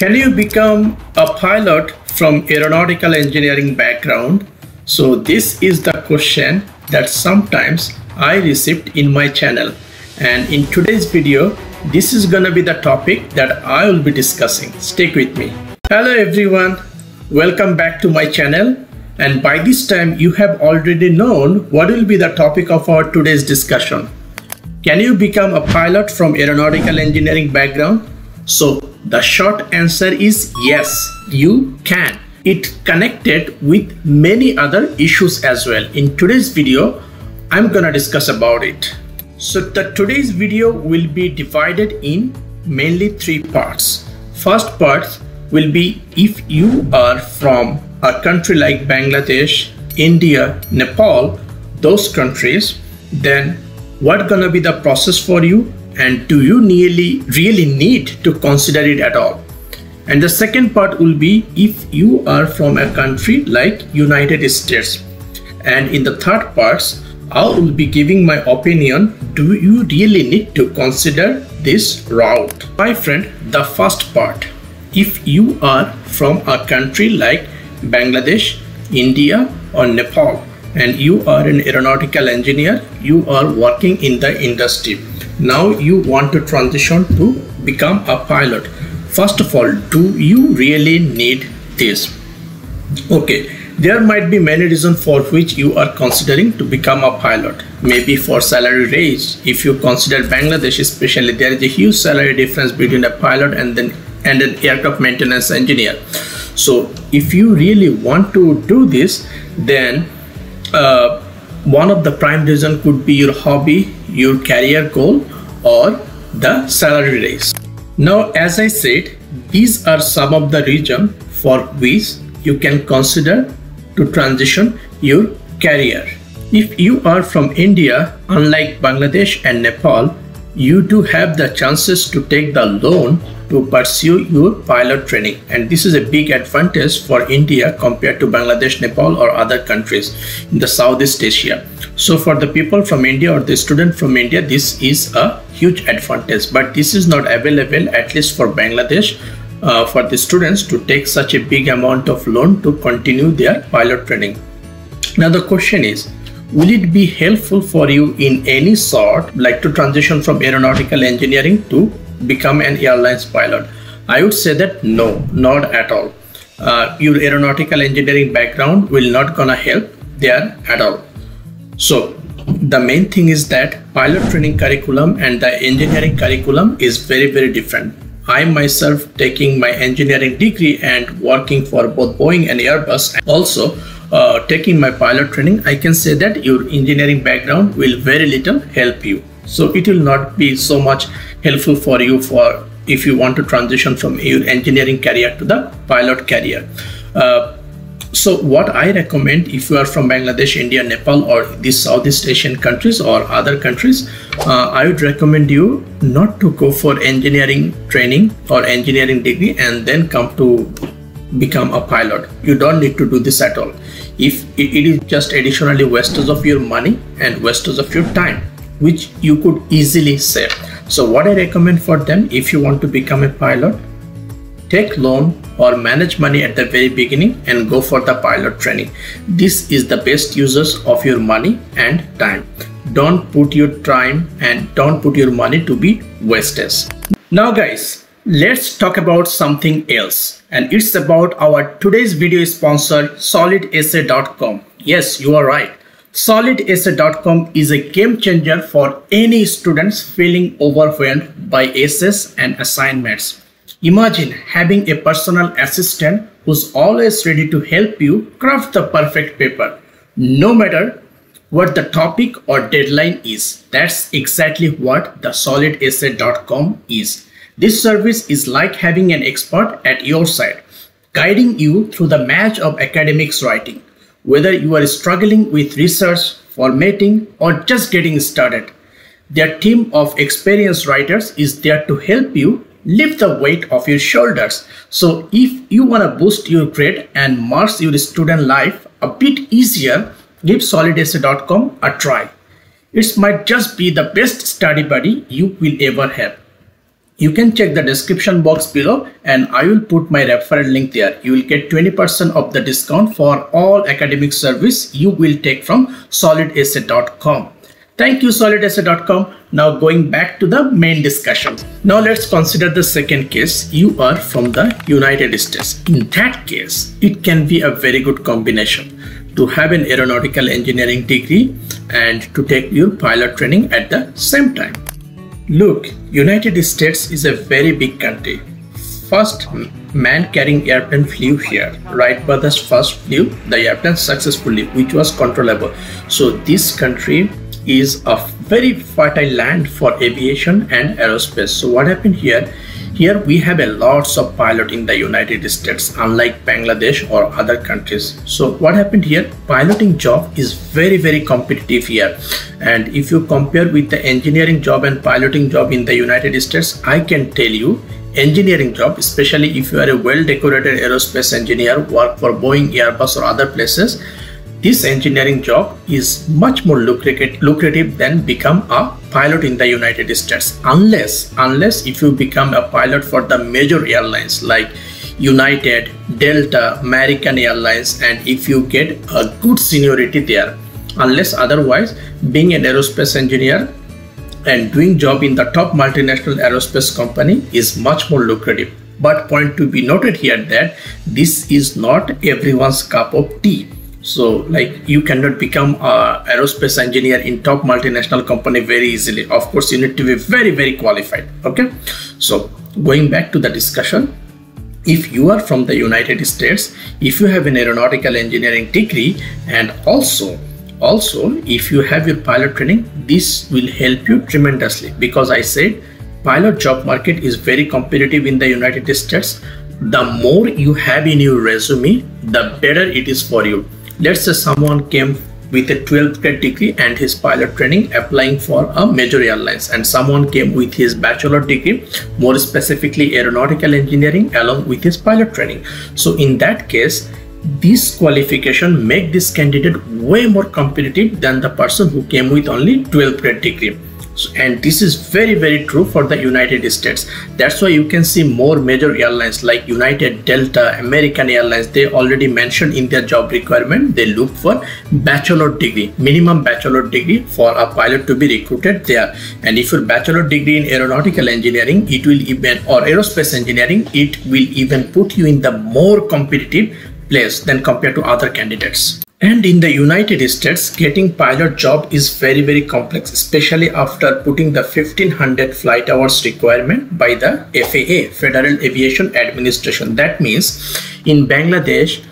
Can you become a pilot from aeronautical engineering background? So this is the question that sometimes I received in my channel. And in today's video, this is gonna be the topic that I will be discussing. Stick with me. Hello everyone, welcome back to my channel. And by this time, you have already known what will be the topic of our today's discussion. Can you become a pilot from aeronautical engineering background? So the short answer is yes, you can. It connected with many other issues as well. In today's video, I'm gonna discuss about it. So the today's video will be divided in mainly three parts. First part will be if you are from a country like Bangladesh, India, Nepal, those countries, then what gonna be the process for you and do you really really need to consider it at all? And the second part will be if you are from a country like united states. And in the third parts i will be giving my opinion. Do you really need to consider this route? My friend the first part. If you are from a country like bangladesh india or nepal and you are an aeronautical engineer. You are working in the industry. Now you want to transition to become a pilot. First of all do you really need this? Okay there might be many reasons for which you are considering to become a pilot. Maybe for salary raise. If you consider bangladesh especially there is a huge salary difference between a pilot and then and an aircraft maintenance engineer. So if you really want to do this then uh, one of the prime reason could be your hobby your career goal or the salary raise. Now as i said these are some of the reasons for which you can consider to transition your career. If you are from india unlike bangladesh and nepal you do have the chances to take the loan to pursue your pilot training and this is a big advantage for India compared to Bangladesh, Nepal or other countries in the Southeast Asia. So for the people from India or the student from India this is a huge advantage but this is not available at least for Bangladesh uh, for the students to take such a big amount of loan to continue their pilot training. Now the question is will it be helpful for you in any sort like to transition from aeronautical engineering to become an airlines pilot? I would say that no, not at all. Uh, your aeronautical engineering background will not gonna help there at all. So the main thing is that pilot training curriculum and the engineering curriculum is very very different. I myself taking my engineering degree and working for both Boeing and Airbus also uh, taking my pilot training I can say that your engineering background will very little help you so it will not be so much helpful for you for if you want to transition from your engineering career to the pilot career. Uh, so what i recommend if you are from bangladesh india nepal or these southeast asian countries or other countries uh, i would recommend you not to go for engineering training or engineering degree and then come to become a pilot. You don't need to do this at all. If it is just additionally wastage of your money and wastage of your time which you could easily save so what i recommend for them if you want to become a pilot take loan or manage money at the very beginning and go for the pilot training. This is the best uses of your money and time. Don't put your time and don't put your money to be wasted. Now guys let's talk about something else. And it's about our today's video sponsor solidessay.com yes you are right SolidEssay.com is a game changer for any students feeling overwhelmed by essays and assignments. Imagine having a personal assistant who's always ready to help you craft the perfect paper, no matter what the topic or deadline is. That's exactly what the SolidEssay.com is. This service is like having an expert at your side, guiding you through the match of academics writing. Whether you are struggling with research, formatting, or just getting started, their team of experienced writers is there to help you lift the weight off your shoulders. So if you want to boost your grade and mark your student life a bit easier, give solidessay.com a try. It might just be the best study buddy you will ever have. You can check the description box below and I will put my referral link there. You will get 20% of the discount for all academic service you will take from solidessay.com. Thank you solidessay.com. Now going back to the main discussion. Now let's consider the second case. You are from the United States. In that case, it can be a very good combination to have an aeronautical engineering degree and to take your pilot training at the same time. Look, United States is a very big country. First man carrying airplane flew here. Wright brothers first flew the airplane successfully, which was controllable. So this country is a very fertile land for aviation and aerospace. So what happened here? Here we have a lots of pilot in the United States unlike Bangladesh or other countries. So what happened here? Piloting job is very very competitive here and if you compare with the engineering job and piloting job in the United States I can tell you engineering job especially if you are a well decorated aerospace engineer work for Boeing Airbus or other places this engineering job is much more lucrative, than become a pilot in the United States. Unless unless if you become a pilot for the major airlines like United, Delta, American Airlines and if you get a good seniority there. Unless otherwise being an aerospace engineer and doing job in the top multinational aerospace company is much more lucrative. But point to be noted here that this is not everyone's cup of tea so like you cannot become a aerospace engineer in top multinational company very easily. Of course you need to be very very qualified okay? So going back to the discussion if you are from the united states if you have an aeronautical engineering degree and also also if you have your pilot training this will help you tremendously. Because i said pilot job market is very competitive in the united states. The more you have in your resume the better it is for you Let's say someone came with a 12th grade degree and his pilot training applying for a major airlines and someone came with his bachelor degree more specifically aeronautical engineering along with his pilot training. So in that case this qualification make this candidate way more competitive than the person who came with only 12th grade degree and this is very very true for the united states. That's why you can see more major airlines like united delta american airlines they already mentioned in their job requirement they look for bachelor degree minimum bachelor degree for a pilot to be recruited there. And if your bachelor degree in aeronautical engineering it will even or aerospace engineering it will even put you in the more competitive place than compared to other candidates and in the United States, getting pilot job is very, very complex, especially after putting the 1500 flight hours requirement by the FAA, Federal Aviation Administration. That means in Bangladesh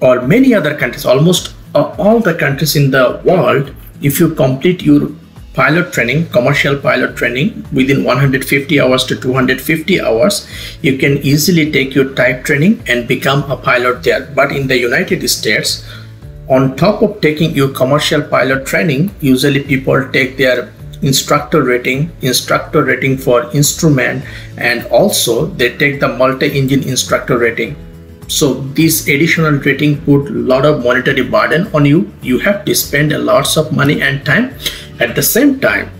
or many other countries, almost uh, all the countries in the world, if you complete your pilot training, commercial pilot training within 150 hours to 250 hours, you can easily take your type training and become a pilot there. But in the United States, on top of taking your commercial pilot training usually people take their instructor rating instructor rating for instrument and also they take the multi-engine instructor rating. So this additional rating put a lot of monetary burden on you. You have to spend a lots of money and time. At the same time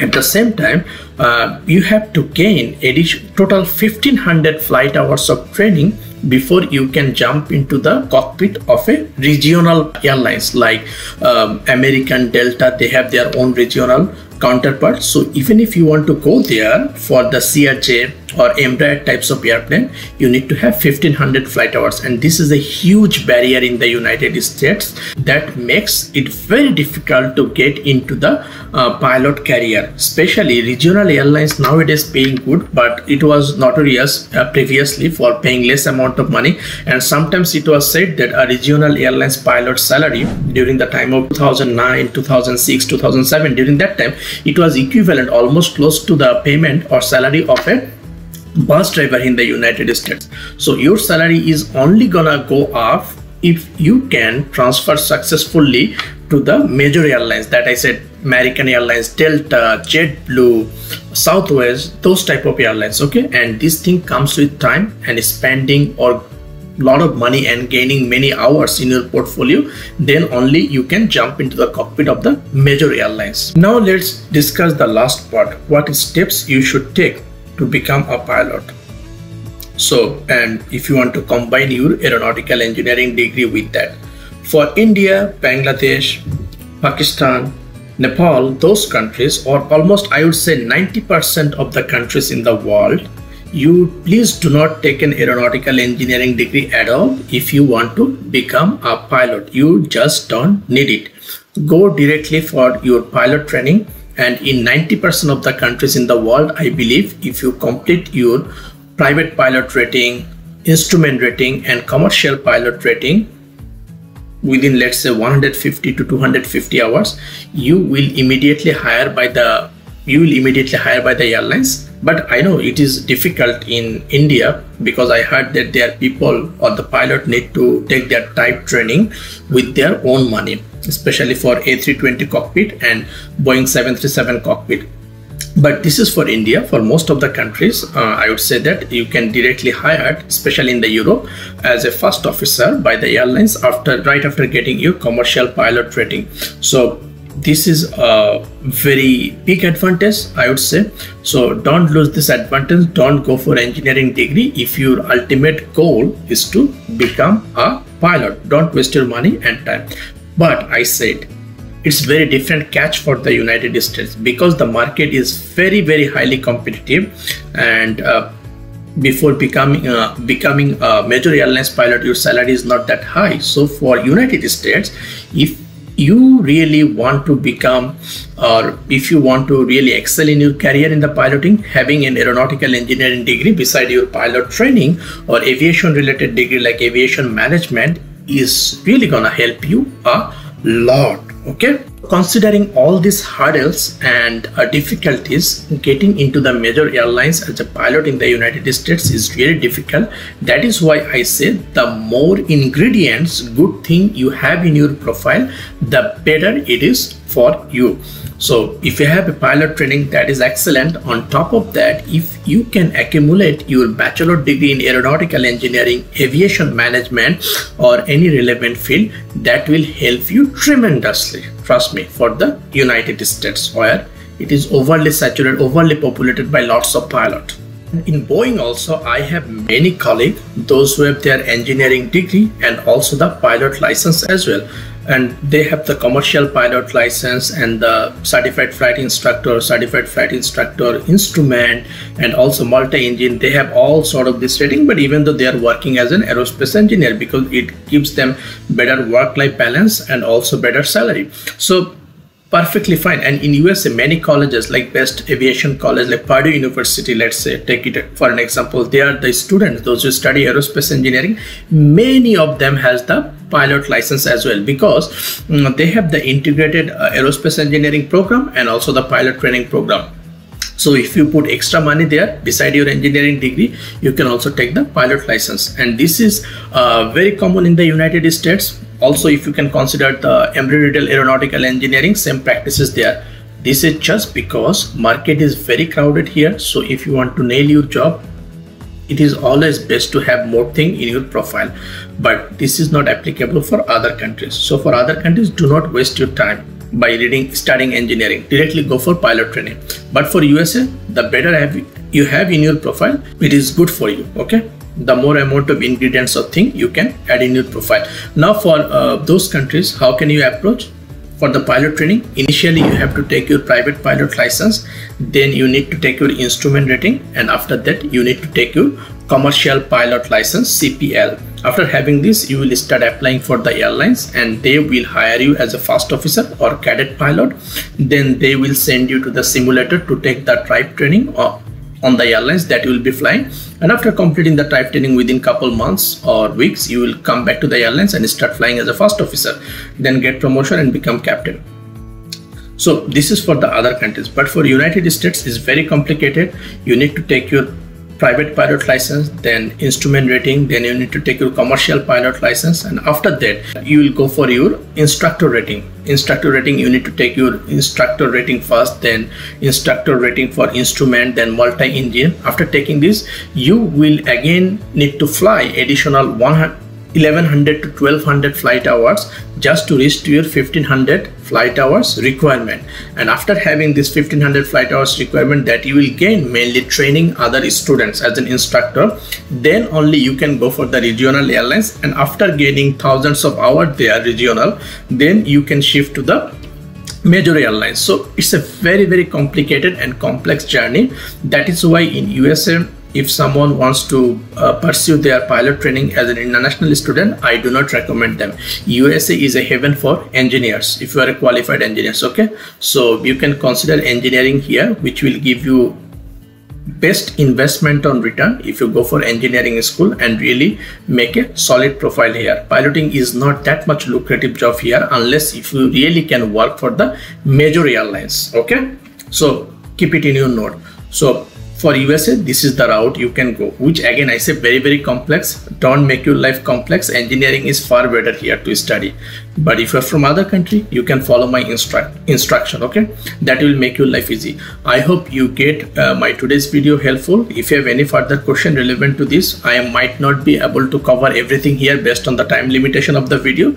at the same time uh, you have to gain total 1500 flight hours of training before you can jump into the cockpit of a regional airlines. Like um, American Delta they have their own regional counterpart so even if you want to go there for the CRJ or Embraer types of airplane, you need to have 1500 flight hours. And this is a huge barrier in the United States that makes it very difficult to get into the uh, pilot career. Especially regional airlines nowadays paying good, but it was notorious uh, previously for paying less amount of money. And sometimes it was said that a regional airlines pilot salary during the time of 2009, 2006, 2007, during that time, it was equivalent almost close to the payment or salary of a bus driver in the United States. So your salary is only gonna go up if you can transfer successfully to the major airlines that I said American Airlines, Delta, JetBlue, Southwest, those type of airlines. Okay, and this thing comes with time and spending or lot of money and gaining many hours in your portfolio then only you can jump into the cockpit of the major airlines now let's discuss the last part what steps you should take to become a pilot. So and if you want to combine your aeronautical engineering degree with that for india bangladesh pakistan nepal those countries or almost i would say 90% of the countries in the world you please do not take an aeronautical engineering degree at all if you want to become a pilot. You just don't need it. Go directly for your pilot training and in 90% of the countries in the world i believe if you complete your private pilot rating instrument rating and commercial pilot rating within let's say 150 to 250 hours you will immediately hire by the you will immediately hire by the airlines. But i know it is difficult in india because i heard that there are people or the pilot need to take their type training with their own money especially for a320 cockpit and boeing 737 cockpit. But this is for india for most of the countries. Uh, i would say that you can directly hire, especially in the europe as a first officer by the airlines after right after getting your commercial pilot rating. So this is a very big advantage i would say. So don't lose this advantage. Don't go for engineering degree if your ultimate goal is to become a pilot. Don't waste your money and time but i said it's very different catch for the united states because the market is very very highly competitive and uh, before becoming uh, becoming a major airlines pilot your salary is not that high. So for united states if you really want to become or if you want to really excel in your career in the piloting having an aeronautical engineering degree beside your pilot training or aviation related degree like aviation management is really gonna help you a lot okay? Considering all these hurdles and uh, difficulties getting into the major airlines as a pilot in the united states is really difficult. That is why i say the more ingredients good thing you have in your profile the better it is for you so if you have a pilot training that is excellent on top of that if you can accumulate your bachelor degree in aeronautical engineering aviation management or any relevant field that will help you tremendously. Trust me for the united states where it is overly saturated overly populated by lots of pilots in Boeing also, I have many colleagues, those who have their engineering degree and also the pilot license as well and they have the commercial pilot license and the certified flight instructor certified flight instructor instrument and also multi-engine. They have all sort of this rating but even though they are working as an aerospace engineer because it gives them better work-life balance and also better salary. So perfectly fine. And in usa many colleges like best aviation college like purdue university let's say take it for an example they are the students those who study aerospace engineering. Many of them has the pilot license as well because um, they have the integrated uh, aerospace engineering program and also the pilot training program. So if you put extra money there beside your engineering degree you can also take the pilot license. And this is uh, very common in the united states also if you can consider the embry-riddle aeronautical engineering same practices there. This is just because market is very crowded here. So if you want to nail your job it is always best to have more thing in your profile. But this is not applicable for other countries. So for other countries do not waste your time by reading studying engineering. Directly go for pilot training. But for usa the better you have in your profile it is good for you okay the more amount of ingredients or thing you can add in your profile. Now for uh, those countries how can you approach? For the pilot training initially you have to take your private pilot license then you need to take your instrument rating and after that you need to take your commercial pilot license cpl after having this you will start applying for the airlines and they will hire you as a first officer or cadet pilot. Then they will send you to the simulator to take the type training or on the airlines that you will be flying. And after completing the type training within couple months or weeks you will come back to the airlines and start flying as a first officer then get promotion and become captain. So this is for the other countries. But for united states is very complicated. You need to take your private pilot license then instrument rating then you need to take your commercial pilot license and after that you will go for your instructor rating. Instructor rating you need to take your instructor rating first then instructor rating for instrument then multi-engine. After taking this you will again need to fly additional 100 1100 to 1200 flight hours just to reach to your 1500 flight hours requirement. And after having this 1500 flight hours requirement that you will gain mainly training other students as an instructor then only you can go for the regional airlines. And after gaining thousands of hours there regional then you can shift to the major airlines. So it's a very very complicated and complex journey. That is why in usa if someone wants to uh, pursue their pilot training as an international student i do not recommend them. Usa is a heaven for engineers if you are a qualified engineers okay? So you can consider engineering here which will give you best investment on return if you go for engineering school and really make a solid profile here. Piloting is not that much lucrative job here unless if you really can work for the major airlines okay? So keep it in your note. So for USA this is the route you can go which again I say very very complex. Don't make your life complex. Engineering is far better here to study. But if you're from other country you can follow my instruct instruction okay? That will make your life easy. I hope you get uh, my today's video helpful. If you have any further question relevant to this I might not be able to cover everything here based on the time limitation of the video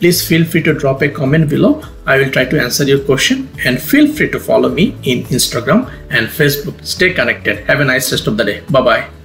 please feel free to drop a comment below. I will try to answer your question and feel free to follow me in instagram and facebook. Stay connected. Have a nice rest of the day. Bye bye